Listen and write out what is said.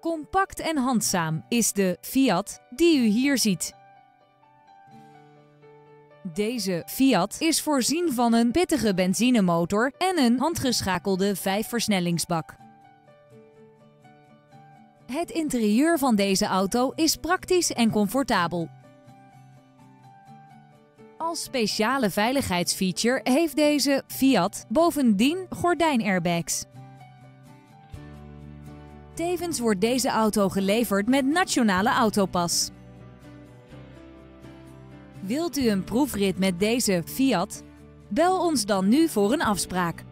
Compact en handzaam is de Fiat die u hier ziet. Deze Fiat is voorzien van een pittige benzinemotor en een handgeschakelde vijfversnellingsbak. Het interieur van deze auto is praktisch en comfortabel. Als speciale veiligheidsfeature heeft deze Fiat bovendien gordijnairbags. Tevens wordt deze auto geleverd met nationale autopas. Wilt u een proefrit met deze Fiat? Bel ons dan nu voor een afspraak.